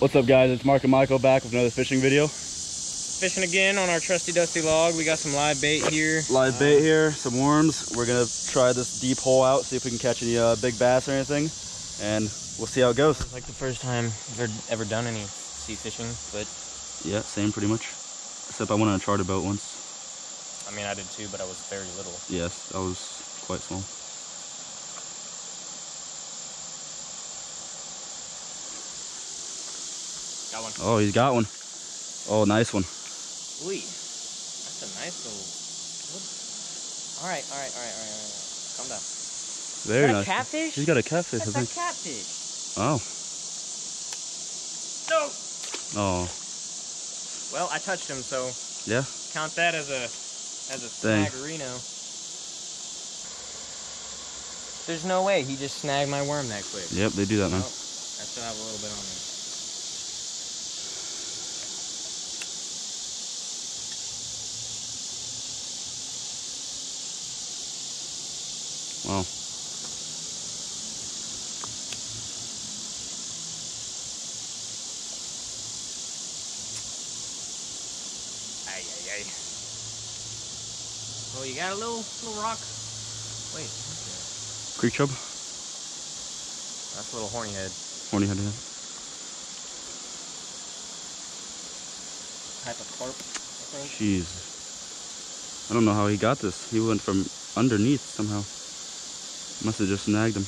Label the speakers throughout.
Speaker 1: What's up guys, it's Mark and Michael back with another fishing video.
Speaker 2: Fishing again on our trusty dusty log. We got some live bait here.
Speaker 1: Live bait here, some worms. We're gonna try this deep hole out, see if we can catch any uh, big bass or anything. And we'll see how it goes.
Speaker 2: It's like the first time I've ever, ever done any sea fishing, but
Speaker 1: Yeah, same pretty much. Except I went on a charter boat once.
Speaker 2: I mean I did too, but I was very little.
Speaker 1: Yes, I was quite small.
Speaker 2: Got one.
Speaker 1: Oh, he's got one. Oh, nice one.
Speaker 2: Ooh, that's a nice little. All right, all right, all right, all right, all right. Calm down.
Speaker 1: Very
Speaker 2: that a
Speaker 1: nice.
Speaker 2: catfish?
Speaker 1: He's got a catfish,
Speaker 2: That's
Speaker 1: I
Speaker 2: a
Speaker 1: think.
Speaker 2: catfish.
Speaker 1: Oh.
Speaker 2: No.
Speaker 1: Oh.
Speaker 2: Well, I touched him, so
Speaker 1: Yeah.
Speaker 2: count that as a as a snaggerino. There's no way he just snagged my worm that quick.
Speaker 1: Yep, they do that, man.
Speaker 2: Nope. I still have a little bit on me.
Speaker 1: Wow.
Speaker 2: Ay, ay, ay. Oh, you got a little little rock? Wait, what's that?
Speaker 1: Creek chub?
Speaker 2: that's a little horny head.
Speaker 1: Horny head, yeah.
Speaker 2: Type of carp, I think.
Speaker 1: Jeez. I don't know how he got this. He went from underneath somehow. Must have just snagged him.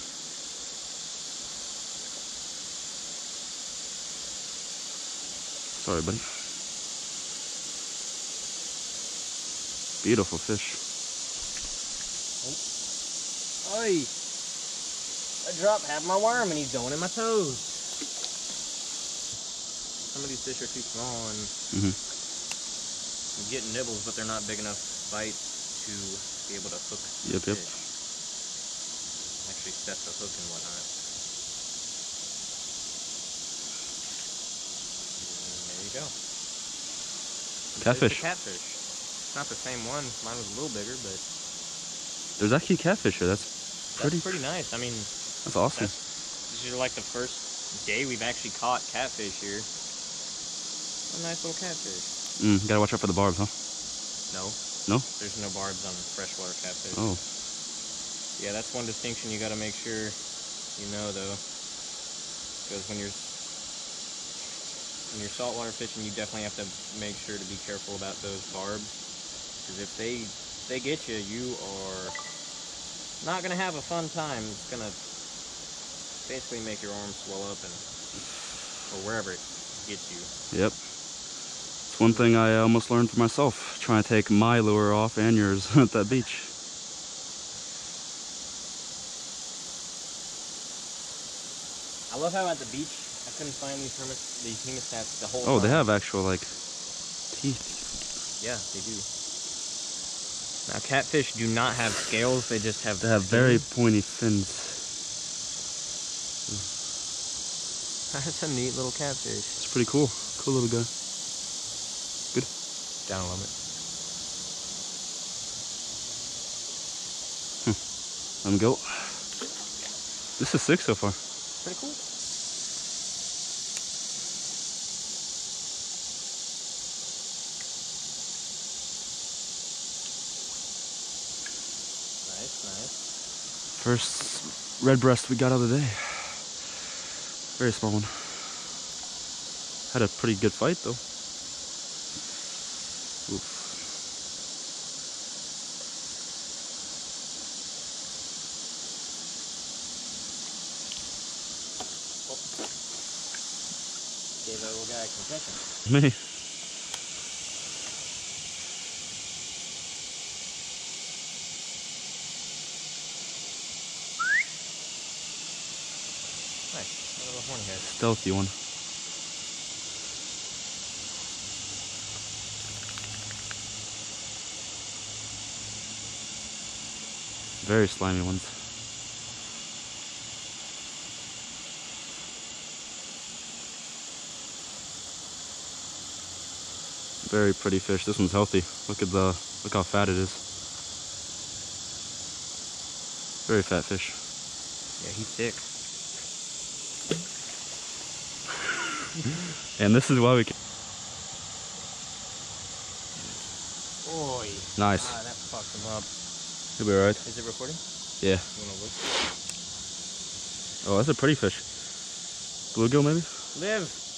Speaker 1: Sorry, buddy. Beautiful fish.
Speaker 2: Oi! I dropped half my worm and he's going in my toes. Some of these fish are too small and
Speaker 1: Mhm.
Speaker 2: you get nibbles, but they're not big enough bite to be able to hook the
Speaker 1: Yep, yep.
Speaker 2: fish. Actually set the hook and whatnot. And there you go.
Speaker 1: Catfish.
Speaker 2: catfish. It's not the same one. Mine was a little bigger, but
Speaker 1: There's actually catfish here. That's pretty.
Speaker 2: that's pretty nice. I mean,
Speaker 1: That's awesome.
Speaker 2: That's, this is like the first day we've actually caught catfish here. A nice little catfish.
Speaker 1: Mm, gotta watch out for the barbs, huh?
Speaker 2: No.
Speaker 1: No?
Speaker 2: There's no barbs on freshwater catfish.
Speaker 1: Oh,
Speaker 2: Yeah, that's one distinction you gotta make sure you know though. Because when you're when you're saltwater fishing, you definitely have to make sure to be careful about those barbs. Because if they they get you, you are not gonna have a fun time. It's gonna basically make your arm swell up and or wherever it gets you.
Speaker 1: yep. It's one thing I uh, almost learned for myself. Trying to take my lure off and yours at that beach.
Speaker 2: I love how at the beach I couldn't find these hermits, these hemostats the whole
Speaker 1: Oh, they have actual like teeth.
Speaker 2: Yeah, they do. Now catfish do not have scales; they just have.
Speaker 1: They have very pointy fins.
Speaker 2: That's a neat little catfish.
Speaker 1: It's pretty cool. Cool little guy. Good.
Speaker 2: Down a little bit. Hmm.
Speaker 1: Let him go. This is six so far.
Speaker 2: Pretty cool. Nice, nice.
Speaker 1: First red breast we got of the day. Very small one. Had a pretty good fight though.
Speaker 2: Little guy.
Speaker 1: Me.
Speaker 2: Nice. A little horny head.
Speaker 1: Stealthy one. Very slimy ones. Very pretty fish. This one's healthy. Look at the look how fat it is. Very fat fish.
Speaker 2: Yeah, he's thick.
Speaker 1: and this is why we can.
Speaker 2: Oi.
Speaker 1: Nice.
Speaker 2: Ah, that fucked him up.
Speaker 1: He'll be alright.
Speaker 2: Is it recording?
Speaker 1: Yeah.
Speaker 2: You wanna look?
Speaker 1: Oh, that's a pretty fish. Bluegill, maybe?
Speaker 2: Live.